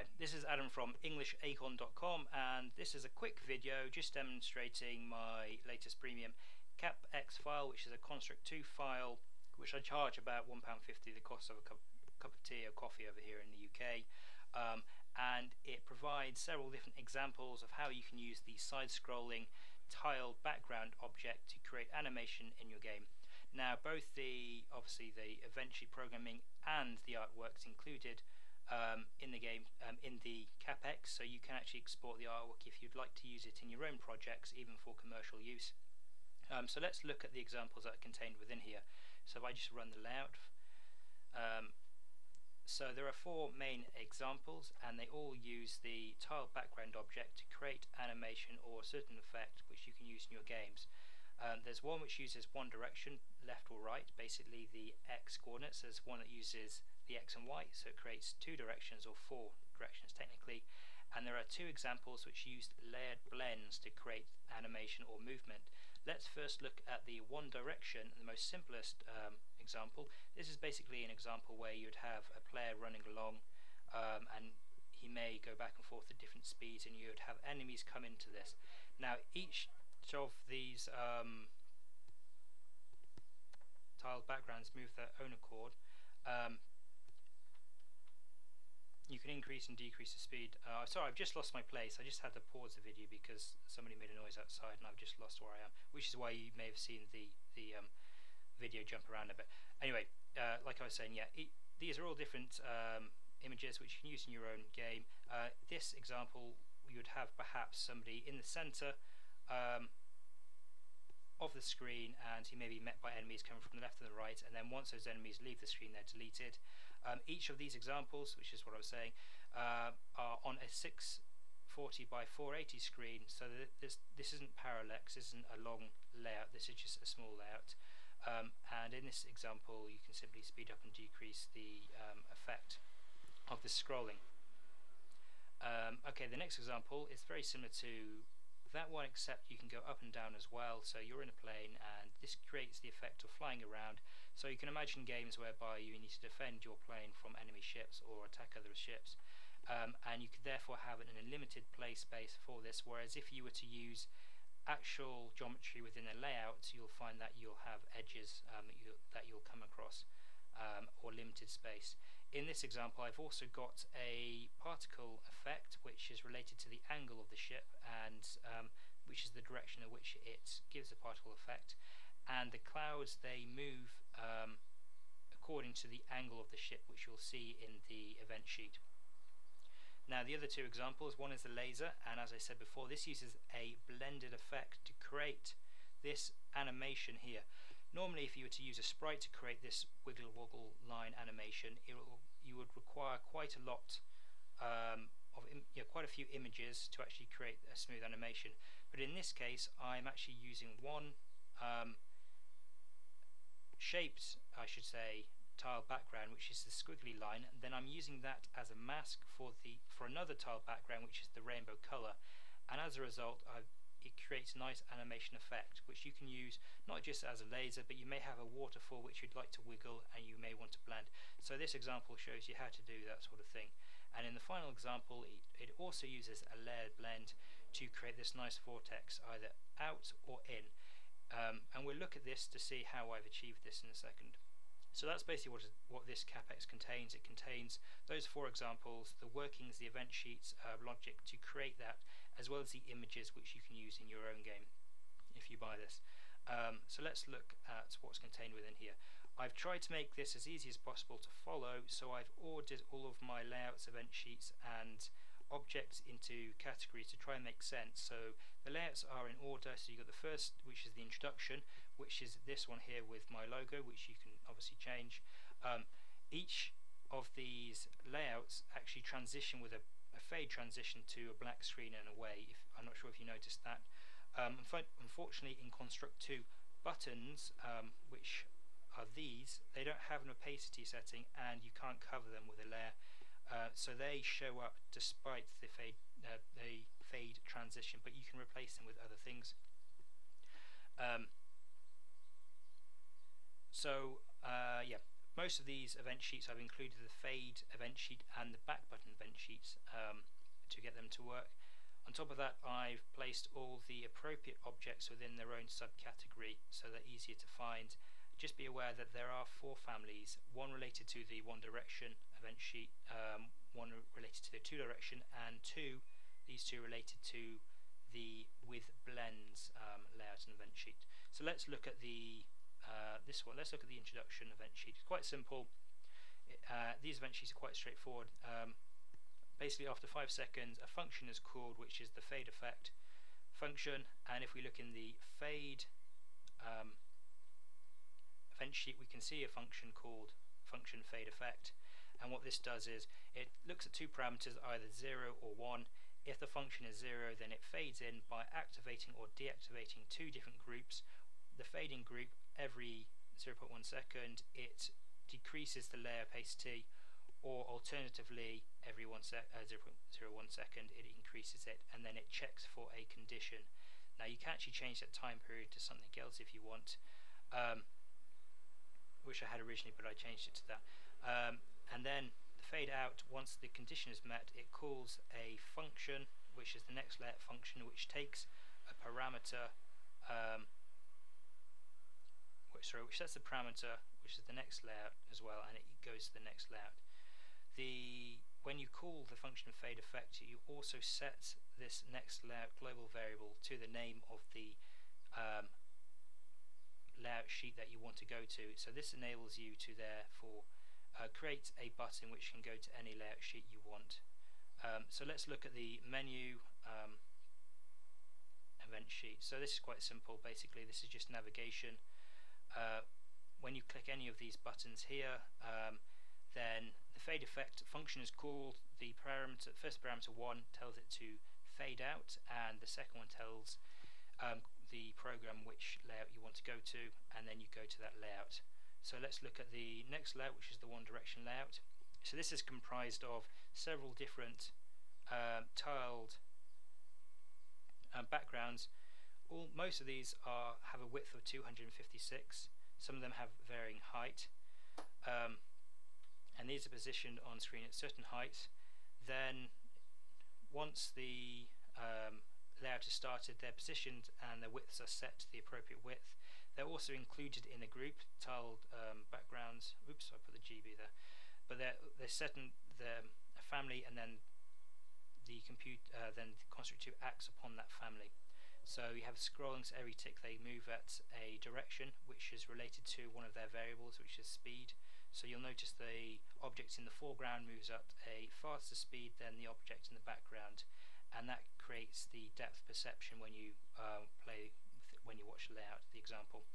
Hi, this is Adam from EnglishAcorn.com and this is a quick video just demonstrating my latest premium CapX file which is a Construct 2 file which I charge about £1.50 the cost of a cup, cup, of tea or coffee over here in the UK um, and it provides several different examples of how you can use the side-scrolling tile background object to create animation in your game. Now both the obviously the event sheet programming and the artworks included um, in the game um, in the Capx so you can actually export the artwork if you'd like to use it in your own projects even for commercial use. Um, so let's look at the examples that are contained within here. So if I just run the layout um, so there are four main examples and they all use the tile background object to create animation or a certain effect which you can use in your games. Um, there's one which uses one direction, left or right, basically the x coordinates. There's one that uses the x and y, so it creates two directions or four directions technically. And there are two examples which use layered blends to create animation or movement. Let's first look at the one direction, the most simplest um, example. This is basically an example where you'd have a player running along um, and he may go back and forth at different speeds and you'd have enemies come into this. Now each of these um, tiled backgrounds move their own accord. Um, you can increase and decrease the speed. Uh, sorry, I've just lost my place. I just had to pause the video because somebody made a noise outside and I've just lost where I am, which is why you may have seen the, the um, video jump around a bit. Anyway, uh, like I was saying, yeah, these are all different um, images which you can use in your own game. Uh, this example, you would have perhaps somebody in the center um, of the screen and he may be met by enemies coming from the left and the right and then once those enemies leave the screen they're deleted. Um, each of these examples, which is what I was saying, uh, are on a 640 by 480 screen so this, this isn't parallax, this isn't a long layout, this is just a small layout. Um, and in this example you can simply speed up and decrease the um, effect of the scrolling. Um, okay, the next example is very similar to that one except you can go up and down as well. So you're in a plane and this creates the effect of flying around. So you can imagine games whereby you need to defend your plane from enemy ships or attack other ships. Um, and you could therefore have an unlimited play space for this whereas if you were to use actual geometry within a layout you'll find that you'll have edges um, you, that you'll come across um, or limited space. In this example I've also got a particle effect which is related to the angle of the ship and um, which is the direction in which it gives the particle effect and the clouds they move um, according to the angle of the ship which you'll see in the event sheet. Now the other two examples, one is the laser and as I said before this uses a blended effect to create this animation here. Normally if you were to use a sprite to create this wiggle woggle line animation, will, you would require quite a lot um, of you know, quite a few images to actually create a smooth animation. But in this case I'm actually using one um, shaped, I should say, tile background which is the squiggly line and then I'm using that as a mask for the for another tile background which is the rainbow color and as a result I've it creates a nice animation effect which you can use not just as a laser but you may have a waterfall which you'd like to wiggle and you may want to blend. So this example shows you how to do that sort of thing. And in the final example it, it also uses a layered blend to create this nice vortex either out or in. Um, and we'll look at this to see how I've achieved this in a second. So that's basically what, what this Capx contains. It contains those four examples, the workings, the event sheets, uh, logic to create that, as well as the images which you can use in your own game if you buy this. Um, so let's look at what's contained within here. I've tried to make this as easy as possible to follow, so I've ordered all of my layouts, event sheets, and objects into categories to try and make sense. So the layouts are in order. So you've got the first, which is the introduction, which is this one here with my logo, which you can obviously change. Um, each of these layouts actually transition with a, a, fade transition to a black screen and away. If, I'm not sure if you noticed that. Um, unfortunately, in Construct 2, buttons, um, which are these, they don't have an opacity setting and you can't cover them with a layer. Uh, so they show up despite the fade, uh, the fade transition, but you can replace them with other things. Um, so uh, yeah, most of these event sheets I've included the fade event sheet and the back button event sheets um, to get them to work. On top of that I've placed all the appropriate objects within their own subcategory so they're easier to find. Just be aware that there are four families, one related to the One Direction event sheet, um, one related to the Two Direction and two, these two related to the with blends um, layout and event sheet. So let's look at the uh, this one. Let's look at the introduction event sheet. It's quite simple. Uh, these event sheets are quite straightforward. Um, basically, after five seconds, a function is called, which is the fade effect function. And if we look in the fade um, event sheet, we can see a function called function fade effect. And what this does is it looks at two parameters, either 0 or 1, if the function is 0 then it fades in by activating or deactivating two different groups. The fading group every 0.1 second it decreases the layer opacity or alternatively every one sec uh, 0.01 second it increases it and then it checks for a condition. Now you can actually change that time period to something else if you want um, which I had originally but I changed it to that um, and then fade out, once the condition is met, it calls a function, which is the next layer function, which takes a parameter, um, sorry, which sets the parameter, which is the next layout as well, and it goes to the next layout. The when you call the function fade effect, you also set this next layout global variable to the name of the um, layout sheet that you want to go to. So this enables you to therefore uh, create a button which can go to any layout sheet you want. Um, so let's look at the menu um, event sheet. So this is quite simple. Basically, this is just navigation. Uh, when you click any of these buttons here, um, then the fade effect function is called. The parameter, first parameter one tells it to fade out, and the second one tells um, the program which layout you want to go to, and then you go to that layout. So let's look at the next layout, which is the one direction layout. So this is comprised of several different um, tiled um, backgrounds. All most of these are have a width of 256. Some of them have varying height, um, and these are positioned on screen at certain heights. Then, once the um, layout is started, they're positioned and their widths are set to the appropriate width. They're also included in a group, tiled um, backgrounds. Oops, I put the GB there. But they're they're set in the family, and then the compute uh, then the construct 2 acts upon that family. So you have scrolling, so every tick they move at a direction which is related to one of their variables, which is speed. So you'll notice the object in the foreground moves at a faster speed than the object in the background, and that creates the depth perception when you uh, play when you watch the layout, the example.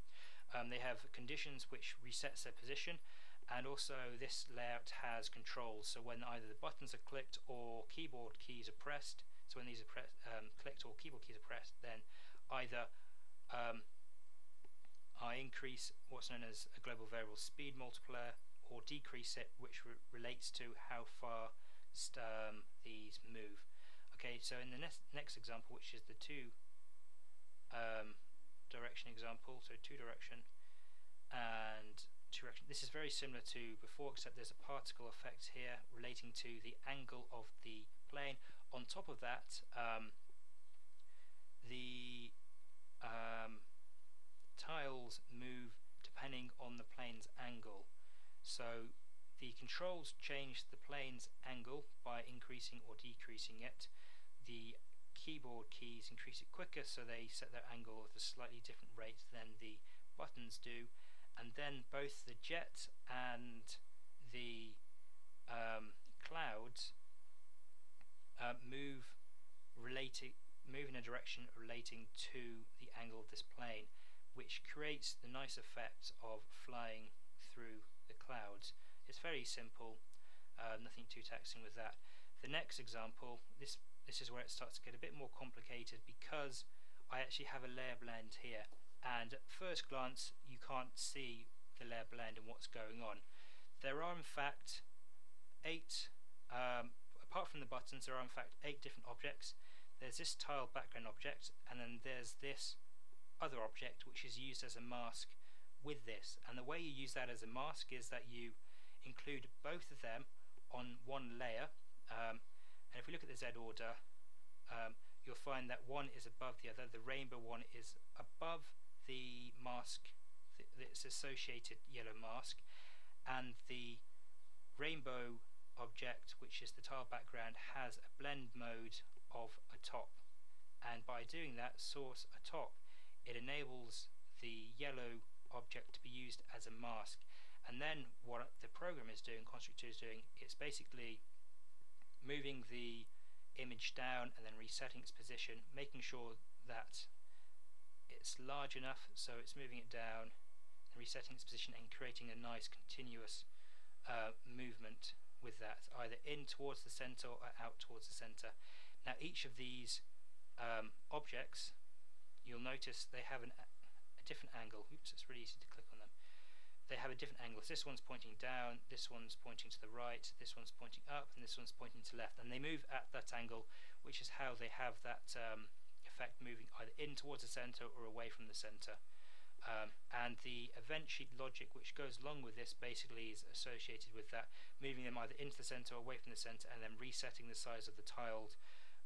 Um, they have conditions which resets their position and also this layout has controls so when either the buttons are clicked or keyboard keys are pressed so when these are um, clicked or keyboard keys are pressed then either um, I increase what's known as a global variable speed multiplier or decrease it which re relates to how far um, these move okay so in the next, next example which is the two um, direction example, so two direction and two direction. This is very similar to before except there's a particle effect here relating to the angle of the plane. On top of that, um, the um, tiles move depending on the plane's angle. So the controls change the plane's angle by increasing or decreasing it. The keyboard keys increase it quicker so they set their angle at a slightly different rate than the buttons do and then both the jet and the um, clouds uh, move relating move in a direction relating to the angle of this plane which creates the nice effect of flying through the clouds it's very simple uh, nothing too taxing with that the next example this this is where it starts to get a bit more complicated because I actually have a layer blend here and at first glance you can't see the layer blend and what's going on. There are in fact eight, um, apart from the buttons, there are in fact eight different objects. There's this tile background object and then there's this other object which is used as a mask with this. And the way you use that as a mask is that you include both of them on one layer. Um, and if we look at the Z order, um, you'll find that one is above the other. The rainbow one is above the mask, th its associated yellow mask, and the rainbow object, which is the tile background, has a blend mode of a top. And by doing that, source atop, it enables the yellow object to be used as a mask. And then what the program is doing, Construct 2 is doing, it's basically moving the image down and then resetting its position, making sure that it's large enough so it's moving it down and resetting its position and creating a nice continuous uh, movement with that, either in towards the center or out towards the center. Now each of these um, objects, you'll notice they have an, a different angle. Oops, it's really easy to click on them they have a different angles. This one's pointing down, this one's pointing to the right, this one's pointing up, and this one's pointing to left. And they move at that angle, which is how they have that um, effect moving either in towards the center or away from the center. Um, and the event sheet logic which goes along with this basically is associated with that, moving them either into the center or away from the center, and then resetting the size of the tiled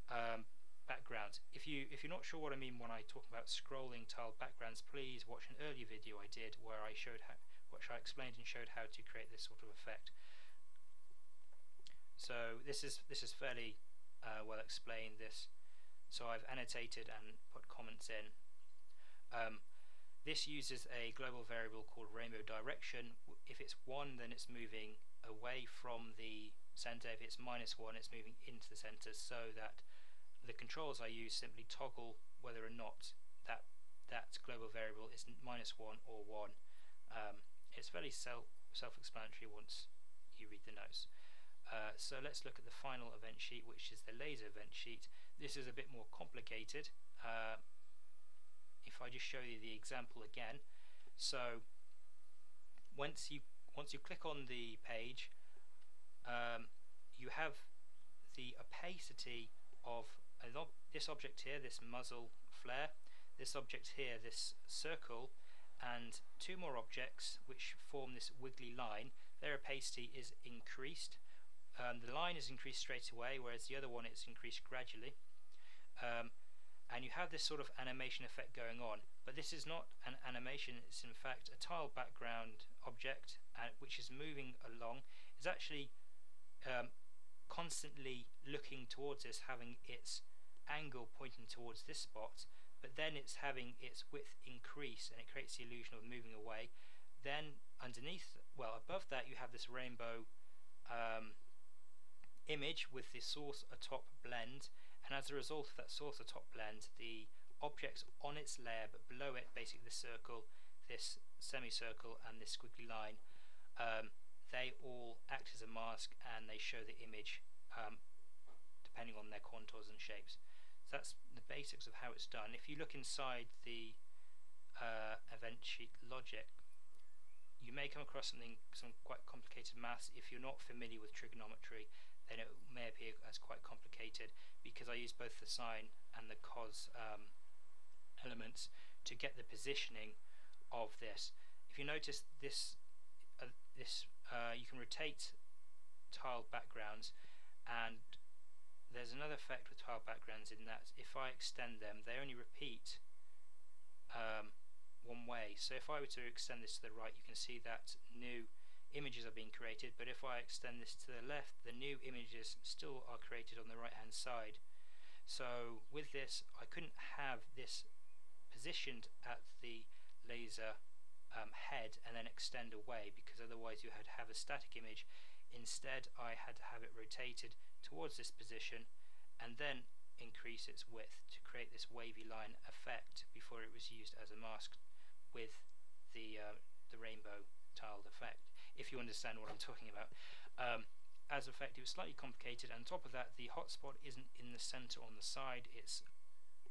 um, background. If you if you're not sure what I mean when I talk about scrolling tiled backgrounds, please watch an earlier video I did where I showed how which I explained and showed how to create this sort of effect. So this is this is fairly uh, well explained. This, so I've annotated and put comments in. Um, this uses a global variable called rainbow direction. If it's one, then it's moving away from the center. If it's minus one, it's moving into the center. So that the controls I use simply toggle whether or not that that global variable is minus one or one. Um, it's fairly self self-explanatory once you read the notes. Uh, so let's look at the final event sheet, which is the laser event sheet. This is a bit more complicated. Uh, if I just show you the example again, so once you once you click on the page, um, you have the opacity of this object here, this muzzle flare, this object here, this circle, and two more objects which form this wiggly line, their opacity is increased. Um, the line is increased straight away, whereas the other one is increased gradually. Um, and you have this sort of animation effect going on, but this is not an animation, it's in fact a tile background object uh, which is moving along. It's actually um, constantly looking towards this, having its angle pointing towards this spot, but then it's having its width increase and it creates the illusion of moving away. Then underneath, well above that you have this rainbow um, image with the source atop blend and as a result of that source atop blend the objects on its layer but below it, basically the circle, this semicircle and this squiggly line, um, they all act as a mask and they show the image um, depending on their contours and shapes. So that's the basics of how it's done. If you look inside the uh, event sheet logic, you may come across something, some quite complicated maths. If you're not familiar with trigonometry, then it may appear as quite complicated because I use both the sine and the cos um, elements to get the positioning of this. If you notice this, uh, this uh, you can rotate tiled backgrounds and there's another effect with tile backgrounds in that if I extend them they only repeat um, one way. So if I were to extend this to the right you can see that new images are being created but if I extend this to the left the new images still are created on the right hand side. So with this I couldn't have this positioned at the laser um, head and then extend away because otherwise you had to have a static image. Instead I had to have it rotated towards this position and then increase its width to create this wavy line effect before it was used as a mask with the uh, the rainbow tiled effect if you understand what I'm talking about. Um, as effect it was slightly complicated. And on top of that the hotspot isn't in the center on the side it's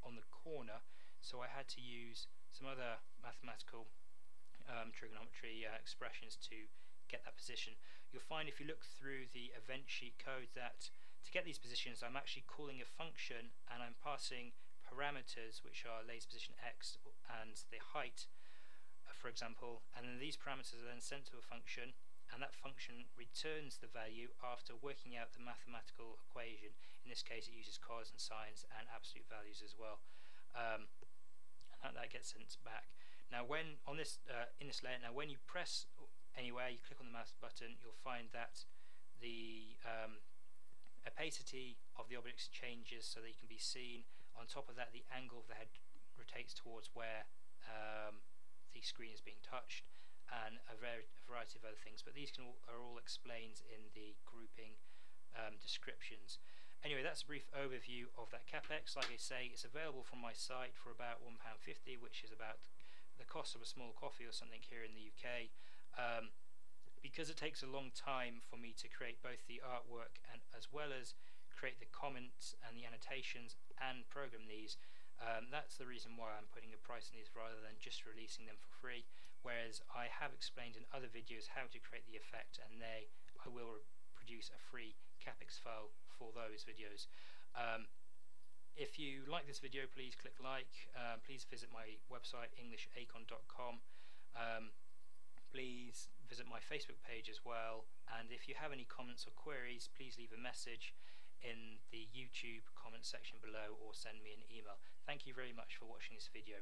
on the corner. So I had to use some other mathematical um, trigonometry uh, expressions to get that position. You'll find if you look through the event sheet code that to get these positions I'm actually calling a function and I'm passing parameters which are laser position x and the height for example, and then these parameters are then sent to a function, and that function returns the value after working out the mathematical equation. In this case, it uses cos and sines and absolute values as well, um, and that, that gets sent back. Now, when on this uh, in this layer, now when you press anywhere, you click on the mouse button, you'll find that the um, opacity of the objects changes so they can be seen. On top of that, the angle of the head rotates towards where um, the screen is being touched and a, a variety of other things but these all, are all explained in the grouping um, descriptions. Anyway that's a brief overview of that Capx. Like I say it's available from my site for about £1.50 which is about the cost of a small coffee or something here in the UK um, because it takes a long time for me to create both the artwork and as well as create the comments and the annotations and program these um, that's the reason why I'm putting a price on these rather than just releasing them for free. Whereas I have explained in other videos how to create the effect and they I will produce a free Capx file for those videos. Um, if you like this video please click like, uh, please visit my website englishacorn.com, um, please visit my Facebook page as well and if you have any comments or queries please leave a message in the YouTube comment section below or send me an email. Thank you very much for watching this video.